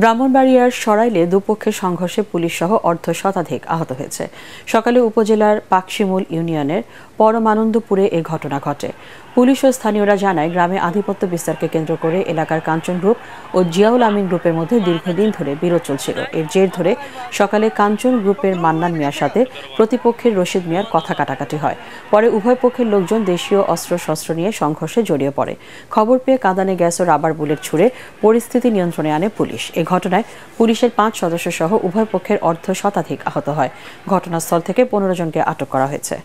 ব্রাহ্মণবাড়িয়ার সরাইলে দুপক্ষের সংঘর্ষে পুলিশ সহ অর্ধ শতাধিক আহত হয়েছে। সকালে উপজেলার পাকশিমুল ইউনিয়নের পরমানন্দপুরে এ ঘটনা ঘটে। পুলিশ ও স্থানীয়রা জানায়, গ্রামে আধিপত্য বিস্তারকে কেন্দ্র করে এলাকার কাঞ্চন গ্রুপ ও জিয়াউল আমিন গ্রুপের মধ্যে দীর্ঘদিন ধরে বিরোধ চলছিল। এর জের ধরে সকালে কাঞ্চন গ্রুপের মান্নান মিয়ার সাথে প্রতিপক্ষের রশিদ মিয়ার কথা কাটাকাটি হয়। পরে উভয় পক্ষের লোকজন দেশীয় অস্ত্র শস্ত্র নিয়ে সংঘর্ষে জড়িয়ে পড়ে। খবর পেয়ে কাঁদানে গ্যাস ও রাবার বুলেট ছুড়ে পরিস্থিতি নিয়ন্ত্রণে আনে পুলিশ। ঘটনায় পুলিশের পাঁচ সদস্য সহ উভয় পক্ষের অর্ধ শতাধিক আহত হয়। ঘটনাস্থল থেকে পনেরো জনকে আটক করা হয়েছে।